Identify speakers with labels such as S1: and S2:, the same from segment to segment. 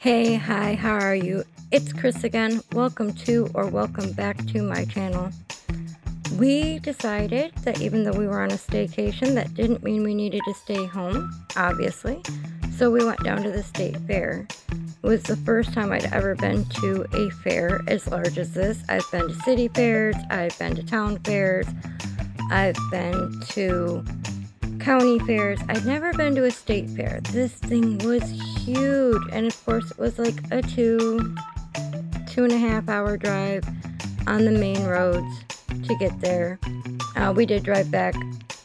S1: Hey, hi, how are you? It's Chris again. Welcome to or welcome back to my channel. We decided that even though we were on a staycation, that didn't mean we needed to stay home, obviously. So we went down to the state fair. It was the first time I'd ever been to a fair as large as this. I've been to city fairs, I've been to town fairs, I've been to county fairs. I'd never been to a state fair. This thing was huge. And of course, it was like a two, two and a half hour drive on the main roads to get there. Uh, we did drive back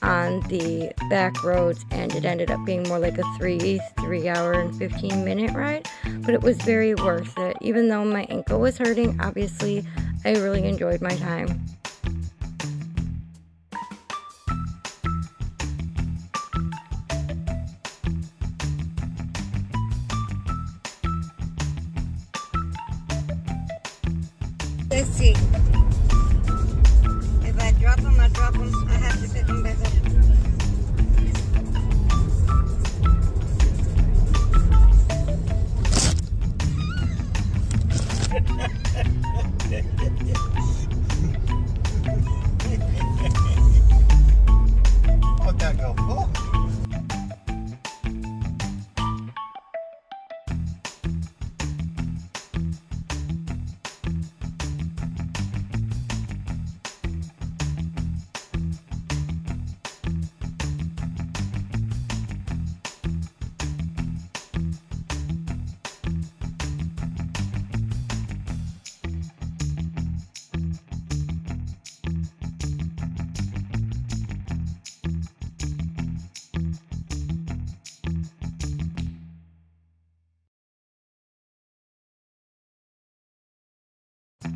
S1: on the back roads and it ended up being more like a three, three hour and 15 minute ride. But it was very worth it. Even though my ankle was hurting, obviously, I really enjoyed my time.
S2: That go? Oh. Oh,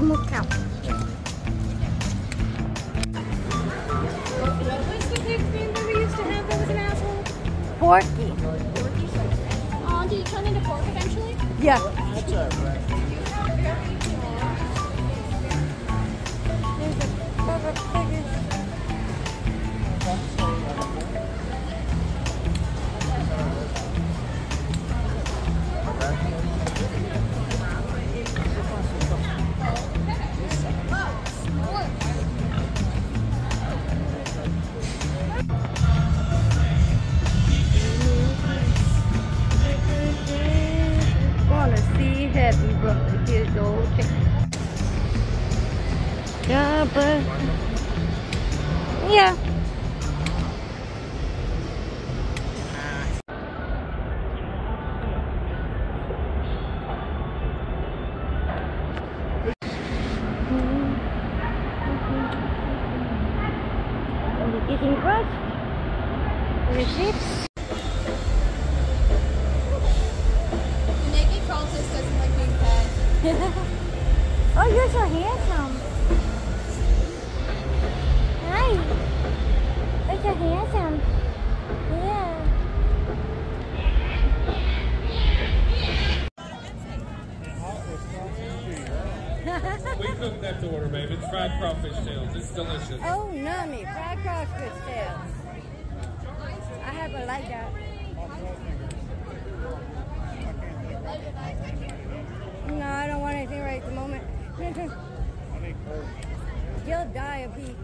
S2: Boop. No,
S1: that's a mook cow.
S3: The pig's name that we used to have that was an asshole?
S1: Porky.
S3: Oh, did he turn into pork eventually?
S1: Yeah.
S2: That's all right.
S1: There's a rubber piggy. Yeah, but yeah. Getting close. Receipts.
S3: The
S4: We cooked that to order, babe. It's fried crawfish tails. It's delicious.
S1: Oh, nummy. Fried crawfish tails. I have a like that. No, I don't want anything right at the moment. You'll die of heat.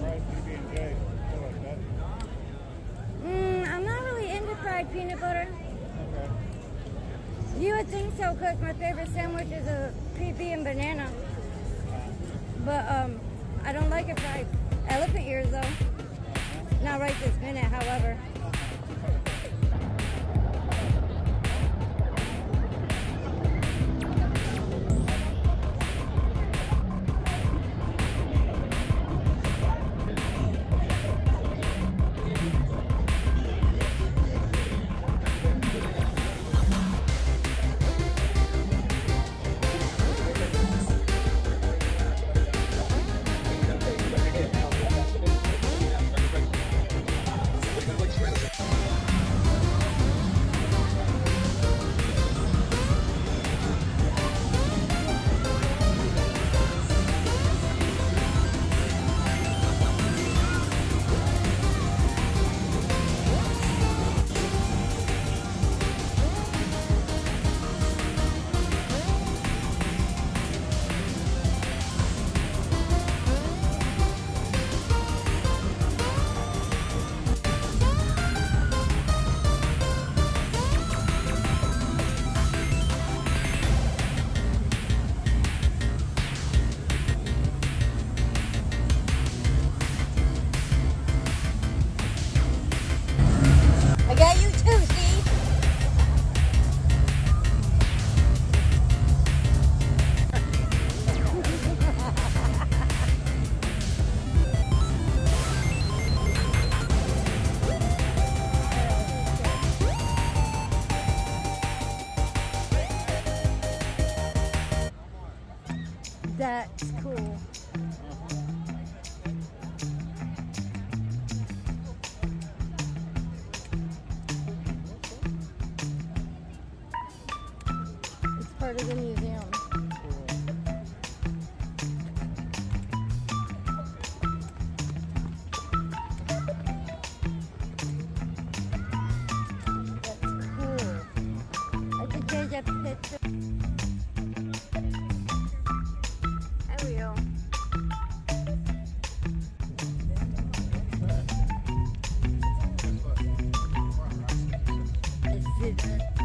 S2: Fried PB&J. I like that.
S1: Mm, I'm not really into fried peanut butter. You would think so because my favorite sandwich is a PB and banana. But um, I don't like it fried. Elephant ears though. Not right this minute, however. Part of the museum. Cool.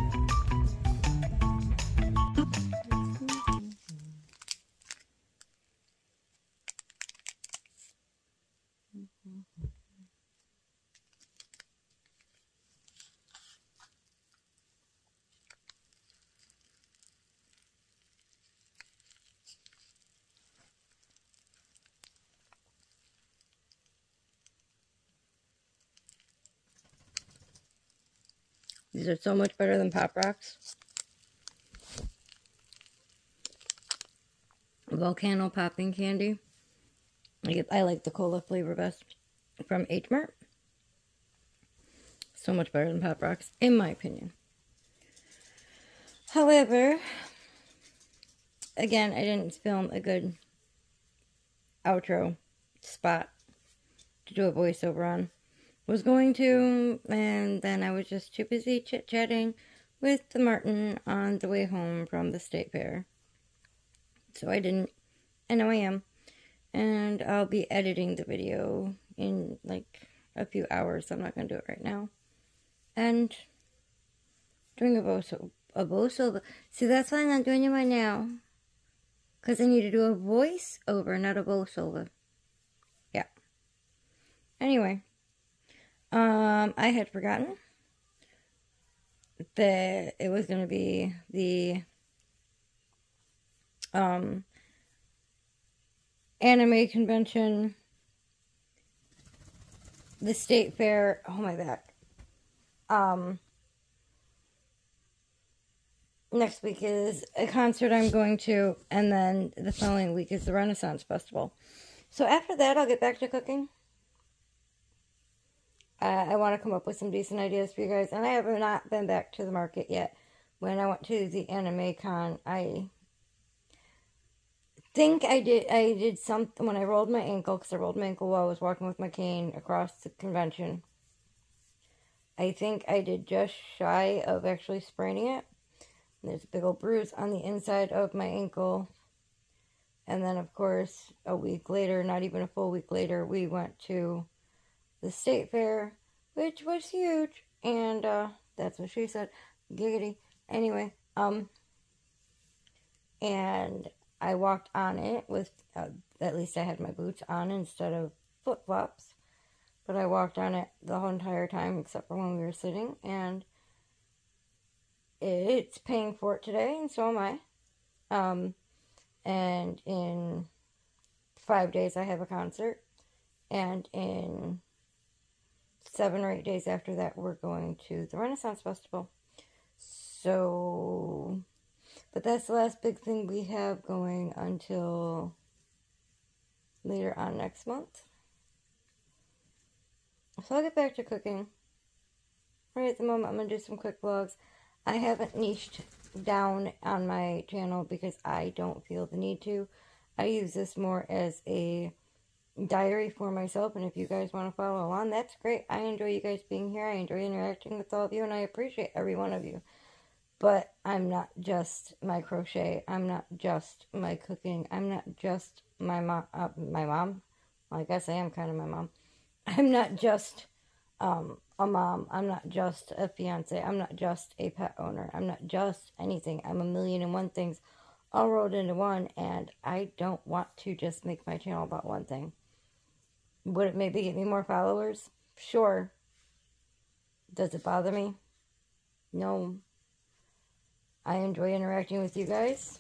S1: These are so much better than Pop Rocks. Volcano popping candy. I, get, I like the cola flavor best from H Mart. So much better than Pop Rocks, in my opinion. However, again, I didn't film a good outro spot to do a voiceover on. Was going to, and then I was just too busy chit chatting with the Martin on the way home from the state fair. So I didn't, and now I am. And I'll be editing the video in like a few hours. I'm not going to do it right now. And doing a voice a voiceover. See, that's why I'm not doing it right now. Because I need to do a voiceover, not a voiceover. Yeah. Anyway. Um, I had forgotten that it was going to be the um anime convention, the state fair. Oh my back. Um, next week is a concert I'm going to, and then the following week is the Renaissance Festival. So after that, I'll get back to cooking. Uh, I want to come up with some decent ideas for you guys, and I have not been back to the market yet. When I went to the anime con, I think I did I did something when I rolled my ankle because I rolled my ankle while I was walking with my cane across the convention. I think I did just shy of actually spraining it, there's a big old bruise on the inside of my ankle. And then, of course, a week later, not even a full week later, we went to the state fair, which was huge. And uh, that's what she said. Giggity. Anyway, um, and I walked on it with, uh, at least I had my boots on instead of flip flops. But I walked on it the whole entire time except for when we were sitting. And it's paying for it today, and so am I. Um, and in five days, I have a concert. And in seven or eight days after that, we're going to the Renaissance Festival. So, but that's the last big thing we have going until later on next month. So I'll get back to cooking. Right at the moment, I'm going to do some quick vlogs. I haven't niched down on my channel because I don't feel the need to. I use this more as a diary for myself, and if you guys want to follow along, that's great. I enjoy you guys being here. I enjoy interacting with all of you, and I appreciate every one of you. But I'm not just my crochet. I'm not just my cooking. I'm not just my mom. Uh, my mom. Well, I guess I am kind of my mom. I'm not just um, a mom. I'm not just a fiance. I'm not just a pet owner. I'm not just anything. I'm a million and one things all rolled into one, and I don't want to just make my channel about one thing. Would it maybe get me more followers? Sure. Does it bother me? No. I enjoy interacting with you guys.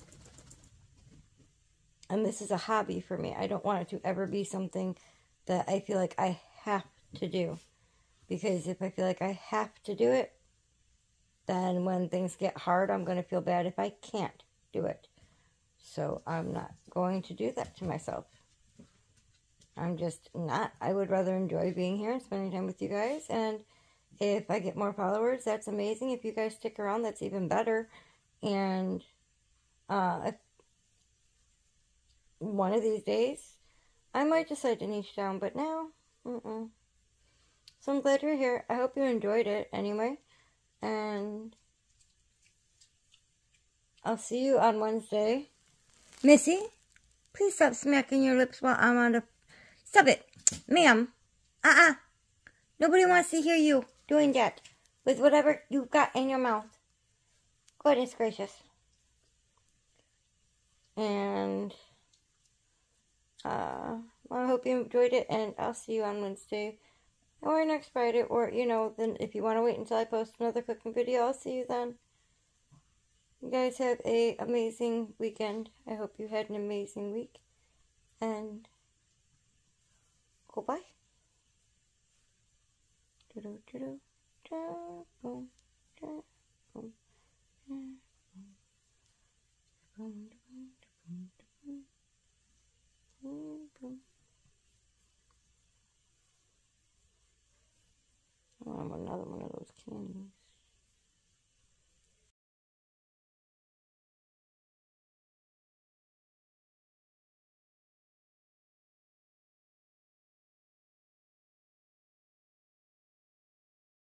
S1: And this is a hobby for me. I don't want it to ever be something that I feel like I have to do. Because if I feel like I have to do it, then when things get hard, I'm going to feel bad if I can't do it. So I'm not going to do that to myself. I'm just not. I would rather enjoy being here and spending time with you guys. And if I get more followers, that's amazing. If you guys stick around, that's even better. And uh, one of these days, I might decide to niche down, but now, mm-mm. So I'm glad you're here. I hope you enjoyed it anyway. And I'll see you on Wednesday. Missy, please stop smacking your lips while I'm on the... Stop it. Ma'am. Uh-uh. Nobody wants to hear you doing that with whatever you've got in your mouth. Goodness gracious. And, uh, well, I hope you enjoyed it, and I'll see you on Wednesday or next Friday, or, you know, then if you want to wait until I post another cooking video, I'll see you then. You guys have a amazing weekend. I hope you had an amazing week. And goodbye. Do-do, do-do, boom, boom, boom, boom, boom, boom, boom. Mm, I want another one of those candies.